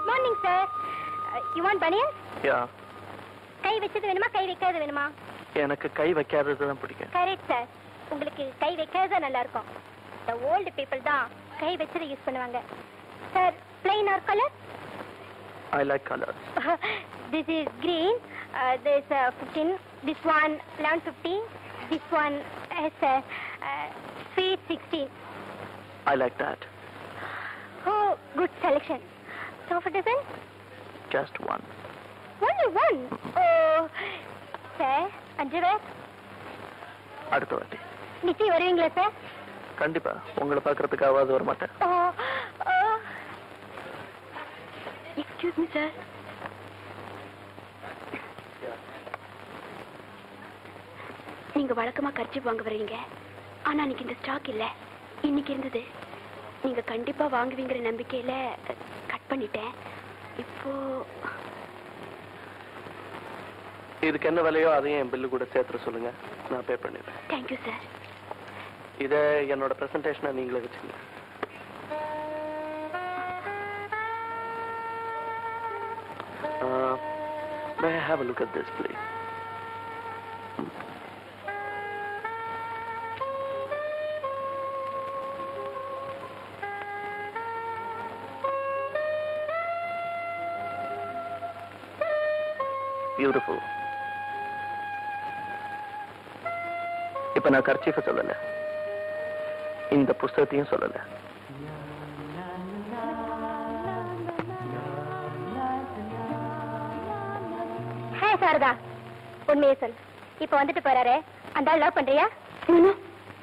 Good morning sir you want banian யா கை வச்சது வேணுமா? கை வைக்காதது வேணுமா? எனக்கு கை வைக்காதது தான் பிடிக்கும். கரெக்ட் சார் உங்களுக்கு கை வைக்காத நல்லா இருக்கும் இந்த ஓல்டு பீப்புள் தான் கை வச்சதை யூஸ் பண்ணுவாங்க. Sir plain or colour I like colour uh, this uh, 15 this one 1150 this one is uh, uh, sweet 16 I like that oh good selection. So for dozen just one only one? Oh. Sir அஞ்சு பேர் அடுத்த வாட்டி. நிச்சயம் வருவீங்களா sir கண்டிப்பா. உங்களை பார்க்கறதுக்காவது வர மாட்டேன் எக்ஸ்கியூஸ் மீ சார் நீங்க வழக்கமா கர்ச்சி வாங்க வருவீங்க ஆனா இன்னைக்கு இந்த ஸ்டாக் இல்ல. இன்னைக்கு இருந்தது. நீங்க கண்டிப்பா வாங்குவீங்கிற நம்பிக்கையில பண்ணிட்டேன். இப்போ இதுக்கு என்ன விலையோ அதையும் என் பில்லு கூட சேர்த்துற சொல்லுங்க. நான் பே பண்ணிடுறேன். தேங்க்யூ சார் இதை என்னோட பிரசன்டேஷனை நீங்களே வச்சுங்க Uh, may I have a look at this, please? Beautiful இப்ப நான் கர்ச்சீஃப சொல்லல. இந்த புஸ்தகத்தையும் சொல்லல. சாரதா. உண்மையை சொல். இப்போ வந்துட்டு போறாரு. அந்த லவ் பண்றியா?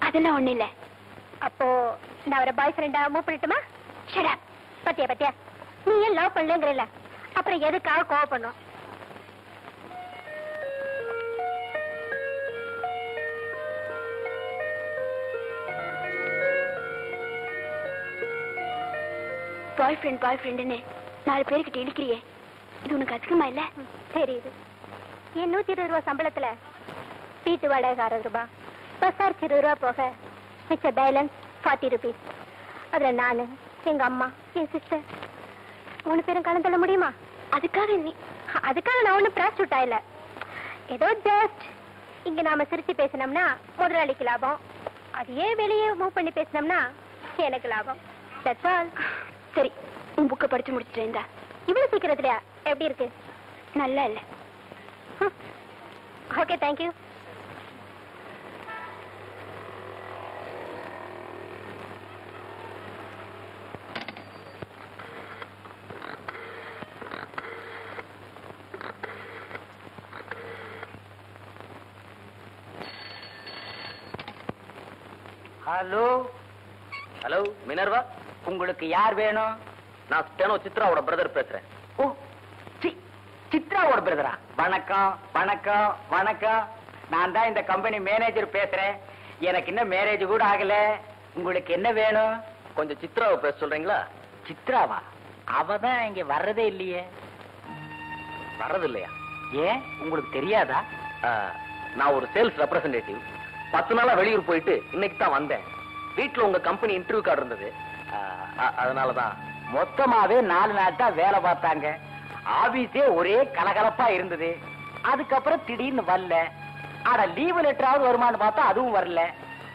அதெல்லாம் ஒண்ணு இல்ல. அப்போ நான் அவரை பாய் ஃப்ரெண்டா மூவ் பண்ணட்டுமா? ஷட் அப் பத்தியா பத்தியா? நீ ஏன் லவ் பண்ணலங்கறல அப்புறம் எதுக்காக கோவப்படணும்? பாய் ஃப்ரெண்ட் பாய் ஃப்ரெண்டுன்னு நாலு பேர்கிட்ட இழுக்கிறியே. இது உனக்கு அதிகமா இல்ல? தெரியுது. என் நூத்தி இருபது ரூபா சம்பளத்துல? வீட்டு வாடகை அறுபது ரூபாய் பஸ் சார்ஜ் இருபது ரூபா போக. மிச்ச பேலன்ஸ் ஃபார்ட்டி ருபீஸ் அதுல நானு எங்க அம்மா என் சிஸ்டர் மூணு பேரும் கலந்து தள்ள முடியுமா? அதுக்காக நீ அதுக்காக நான் ஒன்றும் ப்ராஸ்டியூட் ஆயில ஏதோ ஜஸ்ட் இங்க நாம சிரிச்சு பேசினோம்னா முதலாளிக்கு லாபம். அதையே வெளியே மூவ் பண்ணி பேசினோம்னா எனக்கு லாபம். தட்ஸ் ஆல் சரி உன் புக்கை படிச்சு முடிச்சிட்டேன்டா இவ்வளவு சீக்கிரத்துலயா? எப்படி இருக்கு? நல்லா இல்ல. Okay thank you hello hello Minerva உங்களுக்கு யார் வேணும்? நான் ஸ்டெனோ சித்ராவோட பிரதர் பேசுறேன். ஓ சி- சித்ராவோட பிரதரா? வணக்கம் வணக்கம் வணக்கம். நான் தான் இந்த கம்பெனி மேனேஜர் பேசுறேன். எனக்கு இன்னும் மேரேஜ் கூட ஆகல. உங்களுக்கு என்ன வேணும்? கொஞ்சம் சித்ராவை பேச சொல்றீங்களா? சித்ராவா? அவ தான் இங்க வர்றதே இல்லையே. வர்றது இல்லையா ஏன்? உங்களுக்கு தெரியாதா? நான் ஒரு சேல்ஸ் ரெப்ரசன்டேட்டிவ் பத்து நாளா வெளியூர் போயிட்டு இன்னைக்கு தான் வந்தேன். வீட்ல உங்க கம்பெனி இன்டர்வியூ கார்டு இருந்தது. அதனாலதான். மொத்தமாவே நாலு நாள் தான் வேலை பார்த்தாங்க. ஆபீஸே ஒரே கலகலப்பா இருந்தது. அதுக்கப்புறம் திடீர்னு வரல. ஆனா லீவு லெட்டராவது வருமானு பார்த்தா அதுவும் வரல.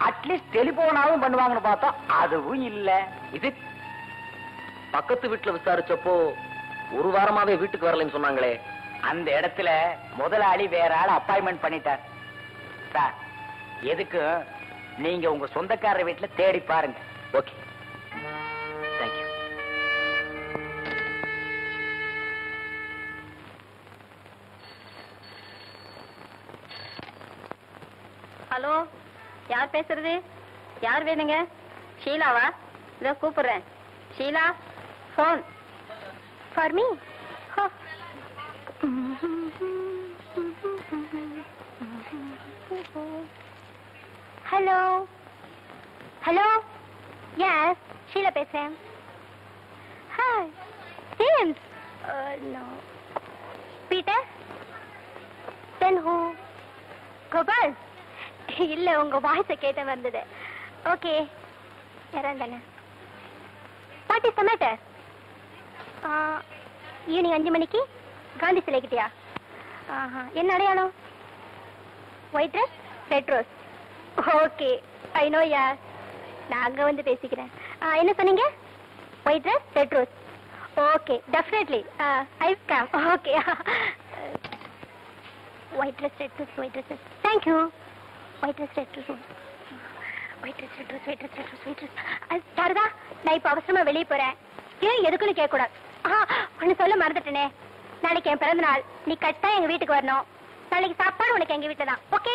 அட்லீஸ்ட் டெலிபோனாவும் பண்ணுவாங்கன்னு பார்த்தா அதுவும் இல்ல. இது பக்கத்து வீட்டுல விசாரிச்சப்போ ஒரு வாரமாவே வீட்டுக்கு வரலைன்னு சொன்னாங்களே. அந்த இடத்துல முதலாளி வேற ஆள் அப்பாயின்மெண்ட் பண்ணிட்டார். சார் எதுக்கு? நீங்க உங்க சொந்தக்காரர் வீட்டுல தேடி பாருங்க. ஓகே. பேசுறது? யார் வேணுங்க? ஷீலாவா? இதோ கூப்பிடுறேன். Sheela phone for me hello hello yes Sheela பேசுறேன். Hi James no Peter then who Gopal இல்ல உங்க வாய்ஸ கேட்ட வந்தது. Okay யாராந்தானே what is the matter evening அஞ்சு மணிக்கு காந்தி சிலைக்கிட்டியா ஆஹா என்ன அடையாளம்? White dress red rose okay I know yeah நான் அங்கே வந்து பேசிக்கிறேன். ஆ, என்ன சொன்னீங்க? White dress red rose okay definitely I come okay white dress red rose white dress thank you white dress red rose white dress red rose white dress red white dress Sharada நான் இப்போ அவசரமா வெளியே போறேன். ஏன் எதுக்குன்னு கேட்கக்கூடாது. ஆ ஒன்று சொல்ல மறந்துட்டேனே. நாளைக்கு என் பிறந்த நாள் நீ கட்டாயம் எங்க வீட்டுக்கு வரணும். நாளைக்கு சாப்பாடு உனக்கு எங்க வீட்டுல தான் ஓகே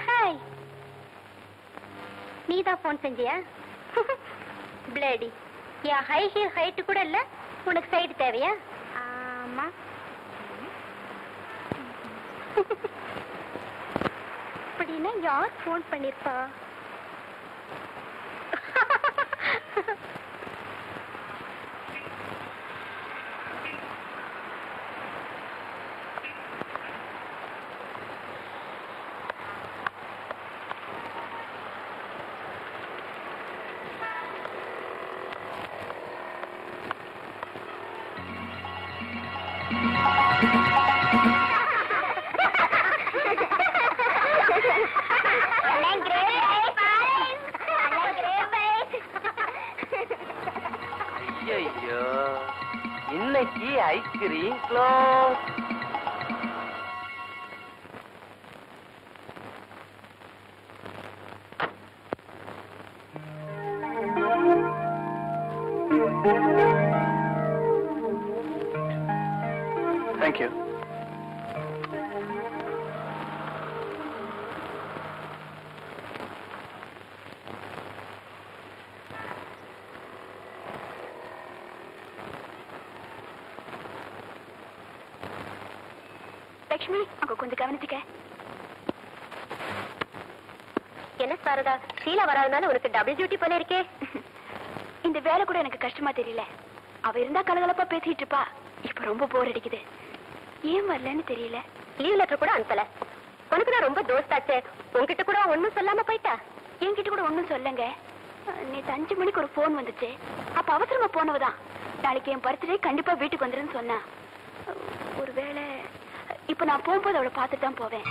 ஹாய் நீ தான் ஃபோன் செஞ்சியா? பிளேடி என் ஹை ஹீல் ஹைட்டு கூட இல்ல உனக்கு சைடு தேவையா? ஆமா. அப்படின்னா யார் ஃபோன் பண்ணிருப்பா? ஐயோ இன்னைக்கு ஐஸ்கிரீம் க்ளோஸ் கவனிச்சுக்க. என்ன சாரதா வராதனால உனக்கு டபுள் டியூட்டி போல இருக்கே இந்த வேலை கூட எனக்கு கஷ்டமா தெரியல. அவ இருந்தா கலகலப்பா பேசிட்டு இருப்பா. இப்ப ரொம்ப போர் அடிக்குது. ஏன் வரலன்னு தெரியல. லீவ் லெட்டர் கூட அனுப்பல. உனக்கு நான் ரொம்ப தோஸ்தாச்சே உன்கிட்ட கூட ஒண்ணும் சொல்லாம போயிட்டா? என்கிட்ட கூட ஒண்ணும் சொல்லுங்க. அஞ்சு மணிக்கு ஒரு போன் வந்துச்சு. அப்ப அவசரமா போனவதான். நாளைக்கு என் பர்த்டே கண்டிப்பா வீட்டுக்கு வந்துருன்னு சொன்னா. ஒருவேளை இப்ப நான் போகும்போது அவளை பார்த்துட்டு தான் போவேன்.